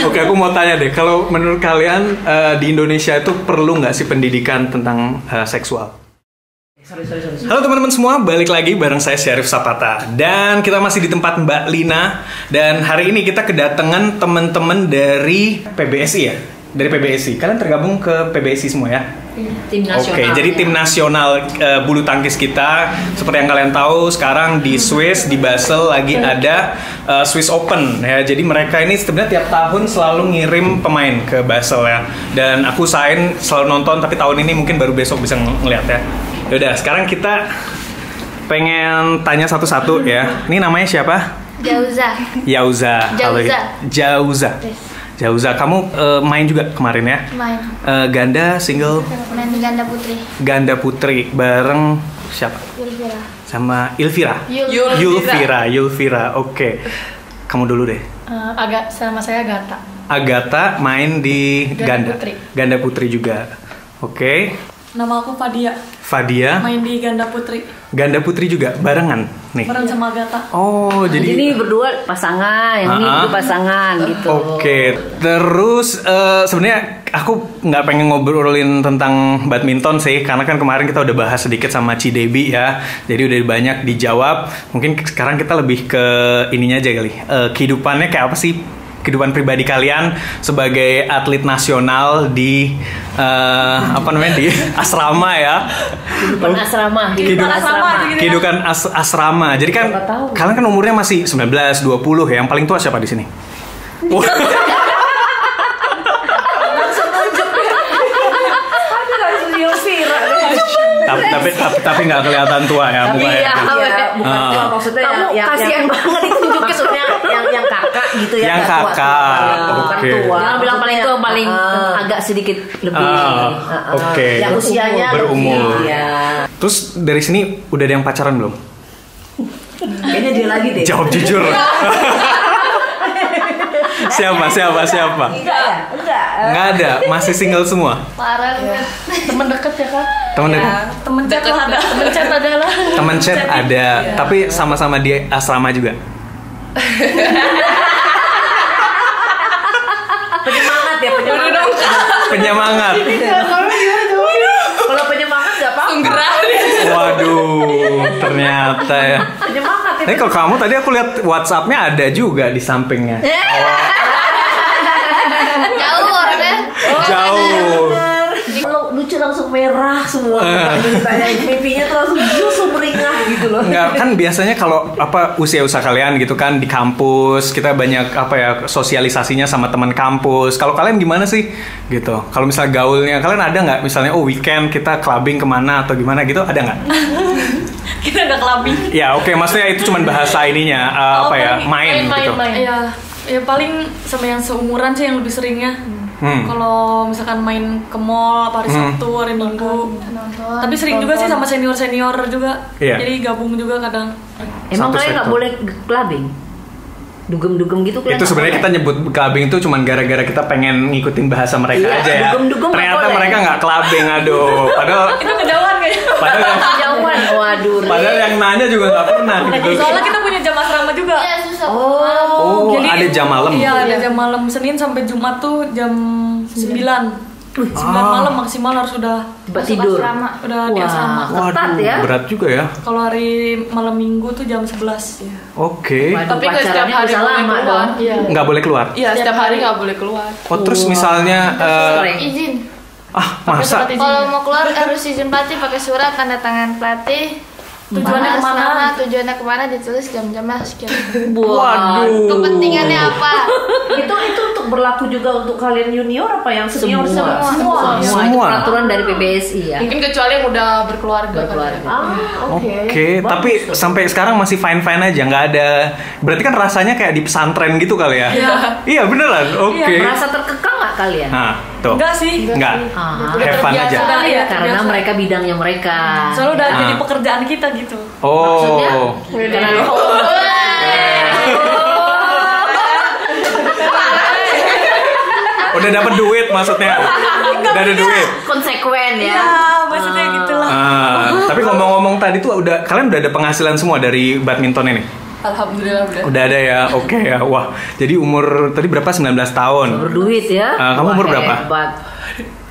Oke, aku mau tanya deh, kalau menurut kalian eh, di Indonesia itu perlu nggak sih pendidikan tentang eh, seksual? Sorry, sorry, sorry. Halo teman-teman semua, balik lagi bareng saya Syarif Sapata Dan kita masih di tempat Mbak Lina Dan hari ini kita kedatangan teman-teman dari PBSI ya? Dari PBSI, kalian tergabung ke PBSI semua ya? Tim nasional. Oke, jadi tim nasional eh, bulu tangkis kita seperti yang kalian tahu sekarang di Swiss di Basel lagi ada eh, Swiss Open ya. Jadi mereka ini sebenarnya tiap tahun selalu ngirim pemain ke Basel ya. Dan aku usahain selalu nonton tapi tahun ini mungkin baru besok bisa ng- ngeliat ya. Yaudah, sekarang kita pengen tanya satu-satu ya. Ini namanya siapa? Jauza. Yauza. Halo, Jauza. Jauza. Yes. Jauza, kamu eh, main juga kemarin ya? Main. Eh, ganda, single, Main ganda putri. ganda putri bareng siapa? Yulvira. Sama Ilvira. Yul. Yulvira, Yulvira. Oke. Kamu dulu deh. Eh, agak sama saya Gata. Agatha main di Ganda ganda. putri. Ganda putri juga. Oke. Nama aku Fadia, Fadia, main di ganda putri ganda putri juga barengan nih. bareng sama Gata. Oh, Jadi, jadi ini berdua pasangan, yang ini Ah. berdua pasangan gitu. Oke, terus eh, sebenarnya aku nggak pengen ngobrolin tentang badminton sih, karena kan kemarin kita udah bahas sedikit sama Cidebi ya, jadi udah banyak dijawab. Mungkin sekarang kita lebih ke ininya aja kali, Eh, kehidupannya kayak apa sih? Kehidupan pribadi kalian sebagai atlet nasional di eh, apa namanya di asrama ya? Kehidupan asrama, kehidupan asrama. Kehidupan as- asrama. Jadi kan kalian kan umurnya masih 19, 20 ya. Yang paling tua siapa di sini? Tapi tapi tapi tapi nggak kelihatan tua ya Tapi mukanya. ya, ya, bukan tua, maksudnya Kamu yang, kasihan yang, banget itu tunjukin. maksudnya yang yang kakak gitu ya. Yang kakak, Ya, bukan oke. tua. Jangan bilang paling tua, paling Ah. agak sedikit lebih. Ah, ah. oke. Yang usianya Berumur. lebih, ya. Terus dari sini udah ada yang pacaran belum? Kayaknya dia lagi deh. Jawab jujur. siapa siapa siapa? Enggak ya? Enggak. Nggak ada, masih single semua. Parah banget. Temen deket ya kak? Temen dekat. Temen chat lah ada. Temen chat ada lah. Temen chat ada, Iya. tapi sama-sama di asrama juga. Penyemangat ya, penyemangat. Penyemangat. Kalau penyemangat enggak apa-apa. Waduh, ternyata ya. Penyemangat ya. Tapi kalau kamu tadi aku lihat WhatsApp-nya ada juga di sampingnya. Jauh orangnya. Jauh. Kalau lucu langsung merah semua Eh. ceritanya pipinya tuh langsung justru meringah gitu loh Enggak kan biasanya kalau apa usia-usia kalian gitu kan di kampus kita banyak apa ya sosialisasinya sama teman kampus. Kalau kalian gimana sih gitu? Kalau misalnya gaulnya kalian ada nggak misalnya oh weekend kita clubbing ke mana atau gimana gitu ada nggak? Kita udah kelabing. Ya oke maksudnya itu cuman bahasa ininya uh, Oh, apa ya paling- main, gitu. Iya. Ya paling sama yang seumuran sih yang lebih seringnya. Hmm. Kalau misalkan main ke mall apa hari Hmm. Sabtu, hari Minggu. Nonton. Tapi sering juga sih sama senior-senior juga. Iya. Jadi gabung juga kadang. emang kalian nggak boleh clubbing dugem-dugem gitu kalian Itu sebenarnya kita nyebut clubbing itu cuman gara-gara kita pengen ngikutin bahasa mereka Iya, aja ya. dugem-dugem nggak Ternyata boleh. mereka nggak clubbing, aduh. Padahal Itu kejauhan kayaknya. padahal yang, jauhan waduh padahal yang nanya juga nggak pernah gitu. Soalnya kita punya jam asrama juga. Iya susah. oh Oh, ada jam malam. Iya, ada jam malam Senin sampai Jumat tuh jam 9. 9 Ah. malam maksimal harus udah tempat Masuk tidur asrama. udah di asrama. Wah, ketat ya berat juga ya. Kalau hari malam Minggu tuh jam 11 ya. Oke. Waduh, Tapi nggak setiap hari boleh lama keluar. dong Iya. Nggak boleh keluar. Iya, setiap hari nggak boleh keluar. Oh, terus misalnya eh, Sering. Izin. ah masa Kalau mau keluar harus izin pelatih pakai surat tanda tangan pelatih. Tujuannya Mana ke mana? asrama, tujuannya ke mana ditulis jam-jamnya sekian. Waduh. Kepentingannya apa? itu itu untuk berlaku juga untuk kalian junior apa yang senior Semua. semua Semua. itu Semua. peraturan dari PBSI ya Mungkin kecuali yang udah berkeluarga. berkeluarga kan. ah oke Oke, tapi sampai sekarang masih fine fine aja, nggak ada. Berarti kan rasanya kayak di pesantren gitu kali ya? Iya. Iya beneran. Oke. merasa terkekang nggak kalian Nah, tuh. Enggak sih. Nggak. Ah. Have fun aja. Udah, iya, karena terbiasa. mereka bidangnya mereka Soalnya udah Ah. jadi pekerjaan kita gitu. Oh. karena Udah dapat duit maksudnya. Udah ada duit. konsekuen ya Ya, maksudnya gitu lah. Ah, tapi ngomong-ngomong tadi tuh udah kalian udah ada penghasilan semua dari badminton ini? Alhamdulillah udah. Udah ada ya, oke ya. Wah, jadi umur tadi berapa? 19 tahun. Berduit ya. Ah, kamu Wah, umur berapa? Hebat.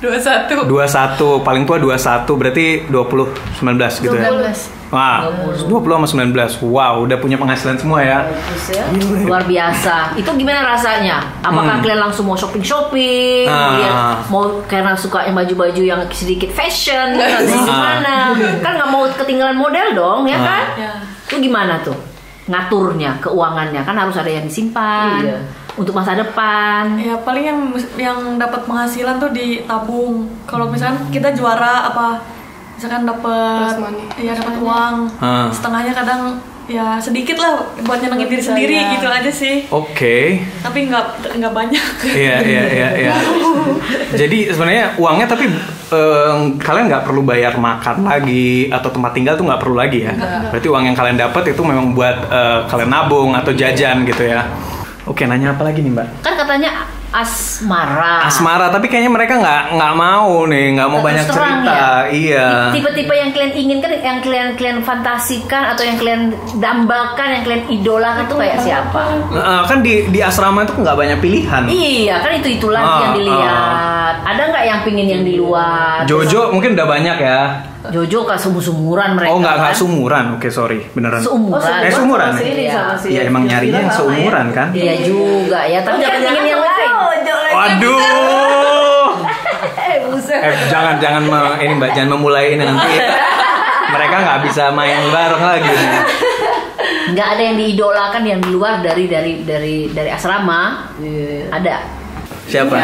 21. 21, paling tua 21, berarti 20, 19 gitu ya. 12. Wah, 20 sama 19. Wow, udah punya penghasilan semua ya. Bagus ya. Luar biasa. Itu gimana rasanya? Apakah Hmm. kalian langsung mau shopping shopping? Ah. Kemudian mau karena suka yang baju-baju yang sedikit fashion atau gimana? kan nggak mau ketinggalan model dong, ya Ah. kan? Ya. Itu gimana tuh? Ngaturnya, keuangannya kan harus ada yang disimpan Iya. untuk masa depan. Ya paling yang yang dapat penghasilan tuh ditabung. Kalau misalkan kita juara apa misalkan dapat Plus money. ya dapat uang Ah. setengahnya kadang ya sedikit lah buat nyenengin diri sendiri gitu aja sih. Oke. Tapi nggak nggak banyak. Iya, iya, iya, iya. Jadi sebenarnya uangnya tapi eh, kalian nggak perlu bayar makan lagi atau tempat tinggal tuh nggak perlu lagi ya. Berarti uang yang kalian dapat itu memang buat eh, kalian nabung atau jajan gitu ya. Oke, nanya apa lagi nih Mbak? Kan katanya asmara. Asmara, tapi kayaknya mereka nggak nggak mau nih, nggak mau Terus banyak cerita. ya? Iya. Tipe-tipe yang kalian inginkan, yang kalian kalian fantasikan atau yang kalian dambakan, yang kalian idolakan tuh kayak siapa? Nah, kan di di asrama itu nggak banyak pilihan. Iya, kan itu itu lagi Ah, yang dilihat. Ada nggak yang pingin yang di luar? Jojo mungkin udah banyak ya. Jojo kan sumur sumuran mereka. Oh nggak nggak kan? sumuran, oke sorry beneran. Seumuran. Eh, seumuran Sama ya? si ini, sama si Ya emang nyarinya yang seumuran kan? Iya juga ya, tapi kan ingin yang lain. Waduh. Eh, buset. Eh jangan jangan me- ini mbak jangan memulai ini nanti mereka nggak bisa main bareng lagi. Nggak ada yang diidolakan yang di luar dari dari dari dari asrama. Ada. Siapa?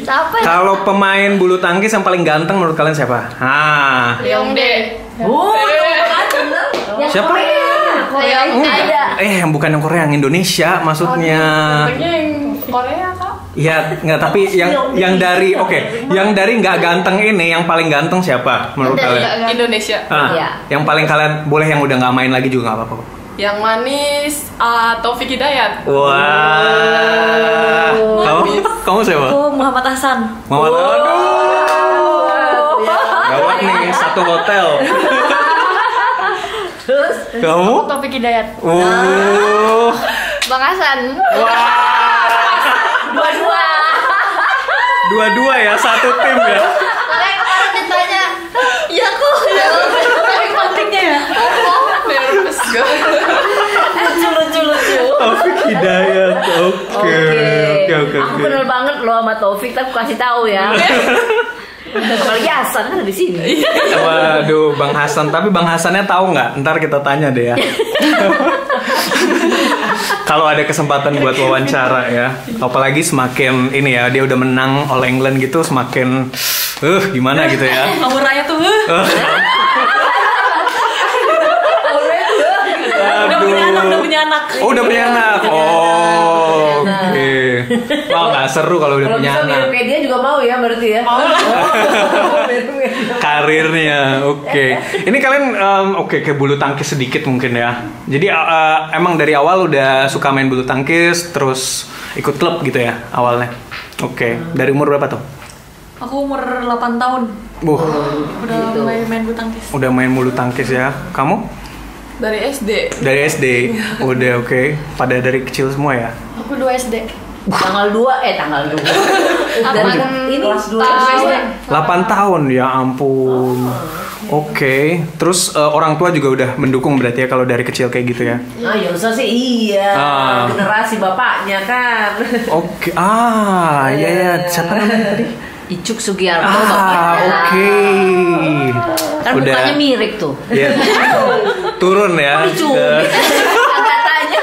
Siapa? Kalau pemain bulu tangkis yang paling ganteng menurut kalian siapa? Ah, Leongde. Oh, kan bener. Yang Siapa? Korea. Korea. Eh yang bukan yang Korea yang Indonesia maksudnya. Pokoknya yang Korea kak. Ya nggak tapi yang yang dari oke yang dari nggak ganteng ini yang paling ganteng siapa menurut kalian? ganteng. Indonesia. Ah, Iya. yang paling kalian boleh yang udah nggak main lagi juga nggak apa-apa. Yang manis ah, Taufik Hidayat. Wah, kamu kamu siapa? Aku Muhammad Hasan. Muhammad Aduh, gawat nih satu hotel. Terus Kamu? Topik Hidayat. Oh, Bang Hasan. dua-dua. dua-dua ya satu tim ya. Makanya kemarin ditanya, ya kok. Ya, tapi pentingnya ya. Nervous gue. Taufik Hidayat. Oke. Oke, oke, Aku oke. kenal banget lo sama Taufik, tapi aku kasih tahu ya. Apalagi Hasan kan ada di sini. Waduh, Bang Hasan. Tapi Bang Hasannya tahu nggak? Ntar kita tanya deh ya. Kalau ada kesempatan buat wawancara ya, apalagi semakin ini ya dia udah menang All England gitu, semakin eh gimana gitu ya. Auranya tuh uh, udah punya anak, udah punya anak. Oh udah punya anak. Oh, oke. Wah nggak seru kalau udah Kalau punya anak. kayak dia juga mau ya berarti ya. Mau Karirnya, oke. Ini kalian oke ke bulu tangkis sedikit mungkin ya. Jadi emang dari awal udah suka main bulu tangkis, terus ikut klub gitu ya awalnya. Oke, dari umur berapa tuh? Aku umur 8 tahun. Buh, Udah Gitu. main main bulu tangkis. udah main bulu tangkis ya. Kamu? Dari SD. Dari SD. Udah oke. Pada dari kecil semua ya. Aku 2 SD. tanggal 2 eh tanggal 2. Dari ini kelas 2 tahun. 8 tahun ya ampun. Oke, terus eh, orang tua juga udah mendukung berarti ya kalau dari kecil kayak gitu ya. Ah, Yosa sih iya. Ah. Generasi bapaknya kan. Oke, ah, ya ya, siapa namanya tadi? Icuk Sugiarto Ah, bapaknya. oke. Kan Udah. mukanya mirip tuh. Ya. Turun ya. Oh, ke- Katanya.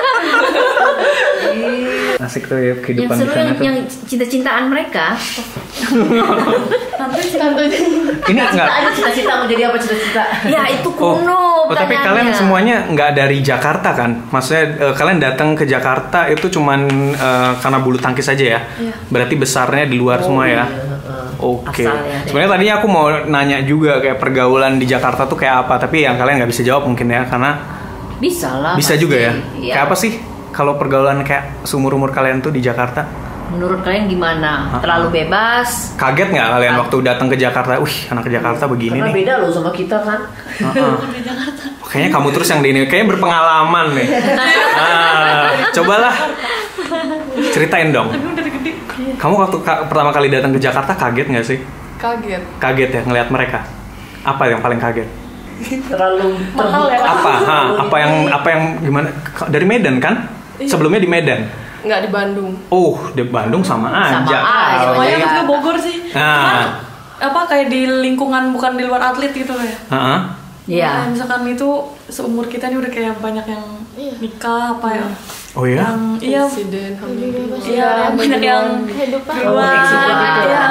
Asik tuh ya Yang kehidupan di seru sana yang, tuh. yang cinta-cintaan mereka. Ini enggak Ada cita-cita mau jadi apa cita-cita? Ya itu Oh, kuno. oh, tapi pertanyaannya. kalian semuanya nggak dari Jakarta kan? Maksudnya eh, kalian datang ke Jakarta itu cuman eh, karena bulu tangkis aja ya? Berarti besarnya di luar semua ya? Oke. Asalnya. Sebenarnya tadinya aku mau nanya juga kayak pergaulan di Jakarta tuh kayak apa, tapi yang kalian nggak bisa jawab mungkin ya karena bisa lah. bisa pasti. juga ya. Iya. Kayak apa sih kalau pergaulan kayak seumur umur kalian tuh di Jakarta? Menurut kalian gimana? Ah. Terlalu bebas? Kaget nggak kalian waktu datang ke Jakarta? Wih, anak ke Jakarta begini Karena nih. beda loh sama kita kan. Heeh. Kayaknya kamu terus yang di ini, kayaknya berpengalaman nih. Ah, cobalah ceritain dong. Kamu waktu ka- pertama kali datang ke Jakarta kaget nggak sih? Kaget. Kaget ya ngelihat mereka. Apa yang paling kaget? terlalu Mahal ya? Apa? Ha, apa yang apa yang gimana? Dari Medan kan? Sebelumnya di Medan. Nggak di Bandung. Oh, di Bandung sama aja. Sama aja, Oh, juga Bogor sih. Nah. Cuman apa kayak di lingkungan bukan di luar atlet gitu ya. Heeh. Iya. Kayak misalkan itu seumur kita nih udah kayak banyak yang nikah apa ya. Oh ya? Yang iya Presiden, iya banyak yang kehidupan Keluar, iya.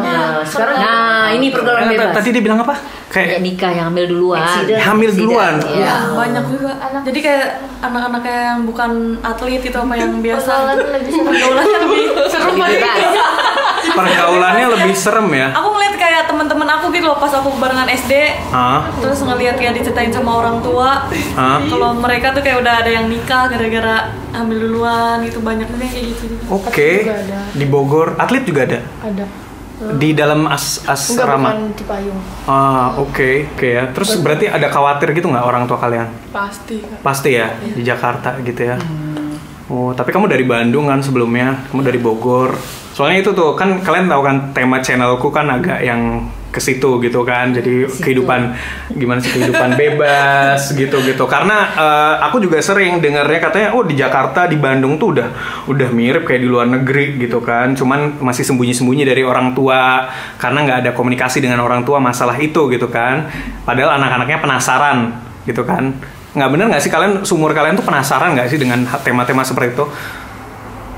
Nah, sekarang nah ini pergaulan bebas. Tadi dia bilang apa? Kayak Kayak nikah yang hamil duluan. Hamil duluan. Iya. Ya, banyak juga. Jadi kayak anak-anak yang bukan atlet itu apa yang biasa. Pergaulan lebih seru. Pergaulannya lebih seru Lebih banget. Pergaulannya lebih serem ya. Aku ngeliat kayak teman-teman aku gitu loh pas aku barengan SD. Terus ngeliat kayak diceritain sama orang tua. Kalau mereka tuh kayak udah ada yang nikah gara-gara hamil duluan gitu banyak yang kayak gitu. Oke. juga ada. Di Bogor, atlet juga ada. Ada. Di dalam as Enggak, asrama. bukan Cipayung. Ah, oke, oke ya. Terus berarti ada khawatir gitu nggak orang tua kalian? Pasti. Kak. Pasti ya di Jakarta gitu ya. Oh, tapi kamu dari Bandung kan sebelumnya, kamu dari Bogor. Soalnya itu tuh kan kalian tahu kan tema channelku kan agak yang ke situ gitu kan. Jadi kehidupan gimana sih kehidupan bebas gitu-gitu. Karena eh, aku juga sering dengarnya katanya oh di Jakarta, di Bandung tuh udah udah mirip kayak di luar negeri gitu kan. Cuman masih sembunyi-sembunyi dari orang tua karena nggak ada komunikasi dengan orang tua masalah itu gitu kan. Padahal anak-anaknya penasaran gitu kan nggak bener nggak sih kalian sumur kalian tuh penasaran nggak sih dengan tema-tema seperti itu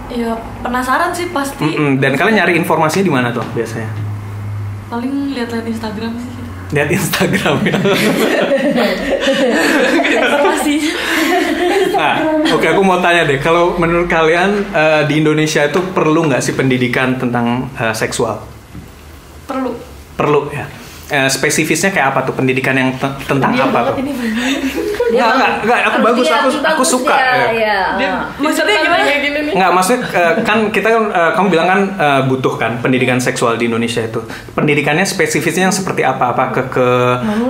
Ya penasaran sih pasti. Mm-mm. dan kalian nyari informasinya di mana tuh biasanya Paling lihat-lihat Instagram sih. lihat Instagram ya Informasinya. nah, oke aku mau tanya deh kalau menurut kalian eh, di Indonesia itu perlu nggak sih pendidikan tentang eh, seksual Perlu. perlu ya Eh, spesifisnya kayak apa tuh pendidikan yang te- tentang Dia apa tuh ini. Nggak, nggak, nggak, aku bagus, dia- aku- dia aku bagus suka, dia, ya. iya. Dia- Ah. Maksudnya gimana? Kayak gini nih. Nggak, maksudnya eh, kan kita kan kamu bilang kan eh, butuh kan pendidikan seksual di Indonesia itu. Pendidikannya spesifisnya yang seperti apa? Apa ke ke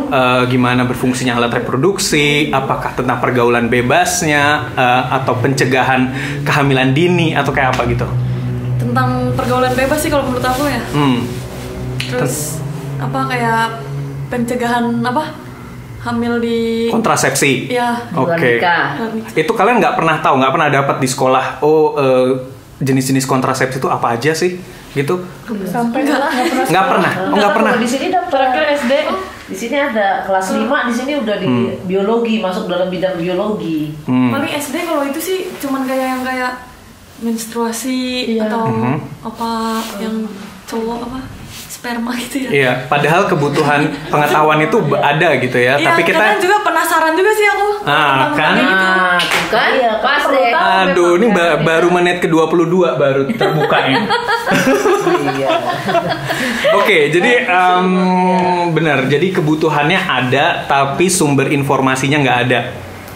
eh, gimana berfungsinya alat reproduksi? Apakah tentang pergaulan bebasnya atau pencegahan kehamilan dini atau kayak apa gitu? Tentang pergaulan bebas sih kalau menurut aku ya. Hmm. Terus apa kayak pencegahan apa? Hamil di Kontrasepsi. ya Oke. Nikah. Itu kalian nggak pernah tahu, nggak pernah dapat di sekolah. Oh, eh, jenis-jenis kontrasepsi itu apa aja sih? Gitu? Sampai nggak Nggak pernah. Oh, nggak pernah. Di sini dapat Terakhir SD. Di sini ada kelas 5, di sini udah di biologi, masuk dalam bidang biologi. Hmm. paling SD kalau itu sih cuman kayak yang kayak menstruasi Iya. atau Mhm. apa yang cowok apa sperma gitu ya. Iya, padahal kebutuhan pengetahuan itu ada gitu ya. Iya, tapi kadang kita juga penasaran juga sih aku. Ah, kan? gitu. Tuh kan? Iya, kan Pas deh. Aduh, ini ba- baru menit ke-22 baru terbuka ini. Iya. Oke, jadi em, benar. Jadi kebutuhannya ada, tapi sumber informasinya nggak ada.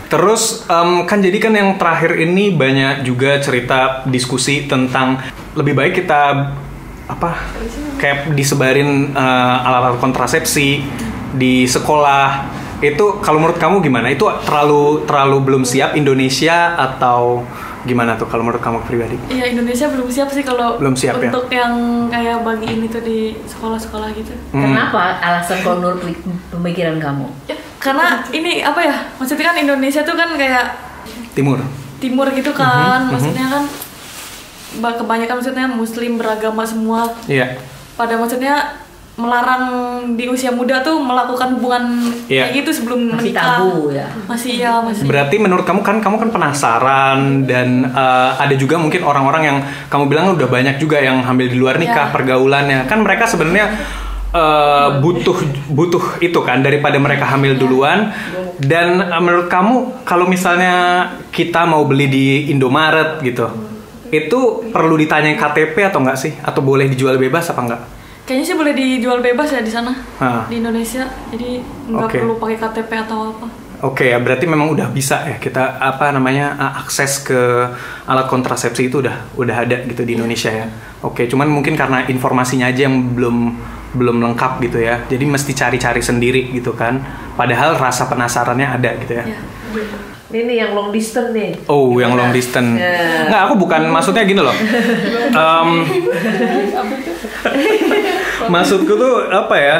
Terus em, kan jadi kan yang terakhir ini banyak juga cerita diskusi tentang lebih baik kita apa kayak disebarin eh, alat-alat kontrasepsi di sekolah itu kalau menurut kamu gimana? Itu terlalu terlalu belum siap Indonesia atau gimana tuh kalau menurut kamu pribadi? Iya Indonesia belum siap sih kalau Belum siap ya? untuk yang kayak bagiin itu di sekolah-sekolah gitu. Hmm. Kenapa alasan kalau menurut pemikiran kamu? Ya, karena ini apa ya? Maksudnya kan Indonesia tuh kan kayak Timur. timur gitu kan, maksudnya kan kebanyakan maksudnya muslim beragama semua. Iya. Pada maksudnya melarang di usia muda tuh melakukan hubungan Iya. kayak gitu sebelum Masih menikah. tabu ya. Masih ya, masih. Berarti menurut kamu kan kamu kan penasaran dan eh, ada juga mungkin orang-orang yang kamu bilang udah banyak juga yang hamil di luar nikah Ya. pergaulannya kan mereka sebenarnya eh, butuh butuh itu kan daripada mereka hamil duluan dan eh, menurut kamu kalau misalnya kita mau beli di Indomaret gitu itu perlu ditanya KTP atau enggak sih atau boleh dijual bebas apa enggak? Kayaknya sih boleh dijual bebas ya di sana Hah. di Indonesia. Jadi nggak Oke. perlu pakai KTP atau apa. Oke ya berarti memang udah bisa ya kita apa namanya akses ke alat kontrasepsi itu udah udah ada gitu di Indonesia ya. Oke cuman mungkin karena informasinya aja yang belum belum lengkap gitu ya. Jadi mesti cari-cari sendiri gitu kan. Padahal rasa penasarannya ada gitu ya. Ini nih yang long distance nih. Oh, yang long distance. Ya. Nggak, aku bukan maksudnya gini loh. Em, maksudku tuh apa ya?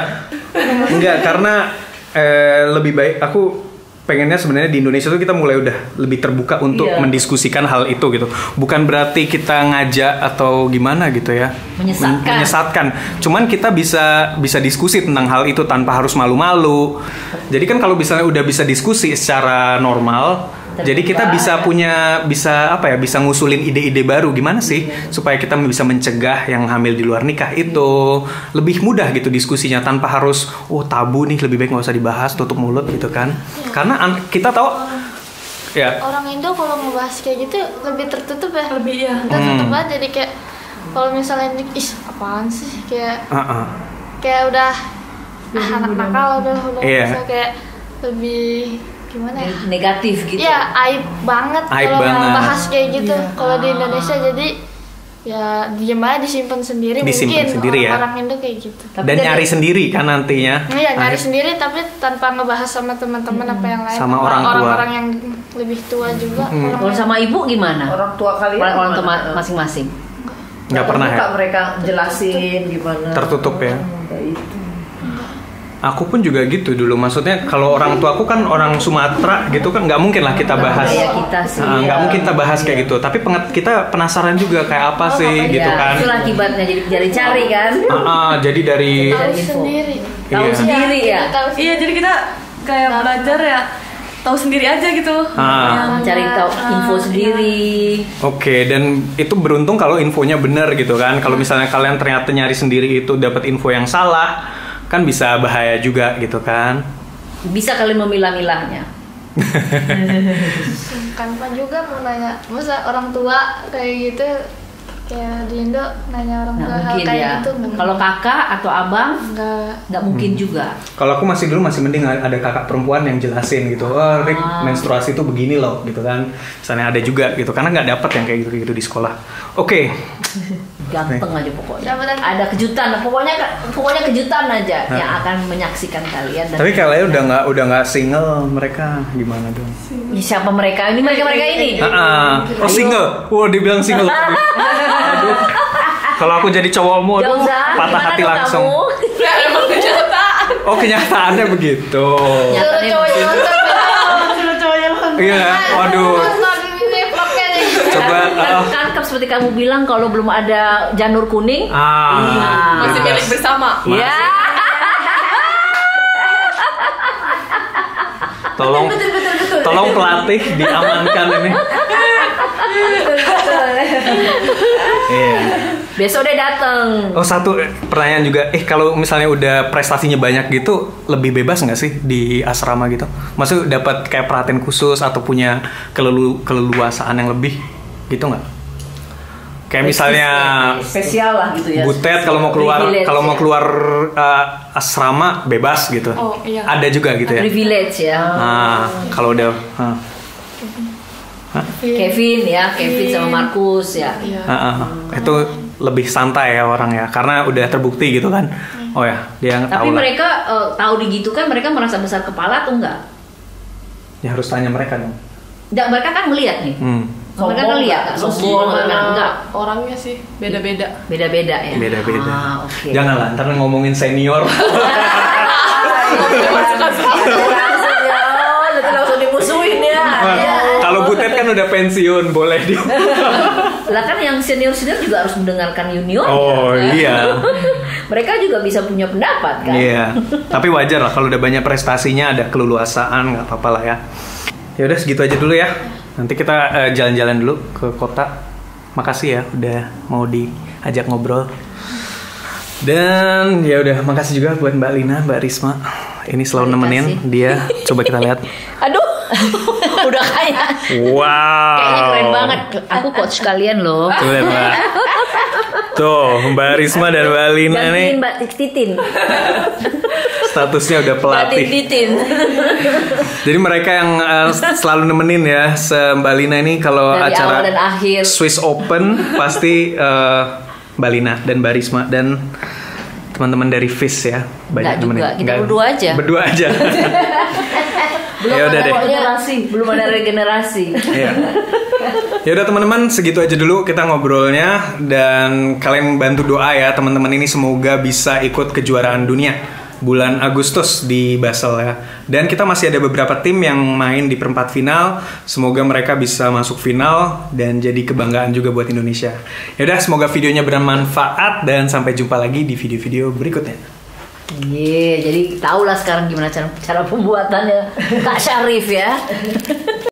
Enggak, karena eh, lebih baik aku pengennya sebenarnya di Indonesia tuh kita mulai udah lebih terbuka untuk Iya. mendiskusikan hal itu gitu. Bukan berarti kita ngajak atau gimana gitu ya. Menyesatkan. Men- menyesatkan. Cuman kita bisa bisa diskusi tentang hal itu tanpa harus malu-malu. Jadi kan kalau misalnya udah bisa diskusi secara normal, Terbuka. jadi kita bisa punya bisa apa ya bisa ngusulin ide-ide baru gimana sih supaya kita bisa mencegah yang hamil di luar nikah itu lebih mudah gitu diskusinya tanpa harus oh tabu nih lebih baik nggak usah dibahas tutup mulut gitu kan karena an- kita tahu ya Orang Indo kalau ngebahas kayak gitu lebih tertutup ya. Lebih ya. Tertutup Hmm. banget jadi kayak kalau misalnya ini, ih apaan sih kayak uh-uh. kayak udah ah, anak nakal udah udah bisa kayak lebih gimana ya? Negatif gitu. Iya aib banget Aib kalau banget. bahas kayak gitu. Iya. Kalau di Indonesia jadi ya diem aja disimpan sendiri Disimpan mungkin sendiri ya. orang Indo kayak gitu. Tapi dan nyari sendiri kan nantinya Iya nyari Akhir- sendiri tapi tanpa ngebahas sama teman-teman apa yang lain. Sama orang tua. Orang-orang yang lebih tua juga. orang Kalau sama ibu gimana? Orang tua kalian Orang, orang tua gimana? ma- masing-masing. nggak pernah ya mereka jelasin gimana Tertutup ya? Kayak itu. Aku pun juga gitu dulu. Maksudnya kalau orang tua aku kan orang Sumatera gitu kan nggak mungkin lah kita bahas. Kayak kita sih. Ah, nggak ya. mungkin kita bahas kayak gitu. Tapi penget- kita penasaran juga kayak apa sih Iya, gitu kan. Itulah akibatnya jadi cari-cari kan. Ah, ah, jadi dari tahu Dari info. sendiri. Tahu Iya. sendiri ya. Tahu Iya, jadi kita kayak belajar ya tahu sendiri aja gitu. Ah. Yang- Cari tahu info sendiri. Oke, dan itu beruntung kalau infonya benar gitu kan. Kalau misalnya kalian ternyata nyari sendiri itu dapat info yang salah, kan bisa bahaya juga gitu kan. Bisa kali memilah-milahnya. Kanpa juga mau nanya, masa orang tua kayak gitu kayak di Indo nanya orang Nggak tua hal mungkin kayak ya. gitu Kalau kakak atau abang enggak nggak mungkin juga. Kalau aku masih dulu masih mending ada kakak perempuan yang jelasin gitu. Oh, Rick, Ah. menstruasi itu begini loh gitu kan. Misalnya ada juga gitu karena nggak dapet yang kayak gitu-gitu di sekolah. Oke. Ganteng aja pokoknya. Dapat Ada kejutan, pokoknya pokoknya kejutan aja yang akan menyaksikan kalian. Dan Tapi kalian udah nggak udah nggak single mereka gimana dong? Siapa mereka? Ini mereka mereka ini. Ah, ah. oh single. Wah dibilang single. Aduh. Kalau aku jadi cowokmu, aduh, patah gimana hati langsung. kamu? Ya emang kenyataan. Oh kenyataannya begitu. Ya. Suruh Nyatanya cowok yang begitu. nonton Sudah cowok yang Iya, waduh. Nonton Coba. Kan, ah. kan, kan seperti kamu bilang kalau belum ada janur kuning. Ah, Masih bebas. milik bersama. Ya. Tolong, tolong pelatih diamankan ini. Iya. Besok deh dateng. Oh satu eh, pertanyaan juga, eh kalau misalnya udah prestasinya banyak gitu, lebih bebas nggak sih di asrama gitu? Maksud dapat kayak perhatian khusus atau punya kelelu keleluasaan yang lebih gitu nggak? Kayak misalnya spesial lah gitu ya Butet kalau mau keluar kalau mau ya. keluar eh, asrama bebas gitu. Oh, iya. Ada juga gitu ya. Privilege ya. Nah, kalau udah Kevin ya, Kevin sama Markus ya. Iya. Ah, ah. itu lebih santai ya orang ya karena udah terbukti gitu kan. Oh ya, dia tahu Tapi lah. mereka eh, tahu digitukan mereka merasa besar kepala atau enggak? Ya harus tanya mereka dong. Enggak, mereka kan melihat nih. Hmm. mereka kan lihat sombong enggak, enggak. orangnya sih beda-beda. Beda-beda ya. Beda-beda. Ah, oke. Janganlah, ntar ngomongin senior. langsung ya, nanti langsung dimusuhin ya. Wah, Ya. Kalau Butet kan udah pensiun, boleh di. Lah kan yang senior-senior juga harus mendengarkan junior. Oh iya. Mereka juga bisa punya pendapat kan. Iya. Tapi wajar lah kalau udah banyak prestasinya, ada keleluasaan, nggak apa-apa lah ya. Ya udah segitu aja dulu ya. Nanti kita eh, jalan-jalan dulu ke kota. Makasih ya udah mau diajak ngobrol. Dan ya udah makasih juga buat Mbak Lina, Mbak Risma. Ini selalu nemenin dia. Coba kita lihat. Aduh, udah kayak Wow. kayaknya keren banget. Aku coach kalian loh. Lihat Mbak. Tuh Mbak Risma dan Mbak Lina nih Gantiin Mbak Titin. statusnya udah Mbak pelatih. Titin. Jadi mereka yang uh, selalu nemenin ya, se Mbak Lina ini kalau Dari acara awal dan akhir. Swiss Open pasti uh, Mbak Lina dan Mbak Risma dan teman-teman dari FIS ya. Nggak juga, kita berdua aja. Berdua aja. Belum Ya udah ada deh. regenerasi, belum ada regenerasi. Iya. Ya udah teman-teman segitu aja dulu kita ngobrolnya dan kalian bantu doa ya teman-teman ini semoga bisa ikut kejuaraan dunia bulan Agustus di Basel ya. Dan kita masih ada beberapa tim yang main di perempat final. Semoga mereka bisa masuk final dan jadi kebanggaan juga buat Indonesia. Ya udah semoga videonya bermanfaat dan sampai jumpa lagi di video-video berikutnya. Iya, jadi tahulah sekarang gimana cara, cara pembuatannya Kak Syarif ya.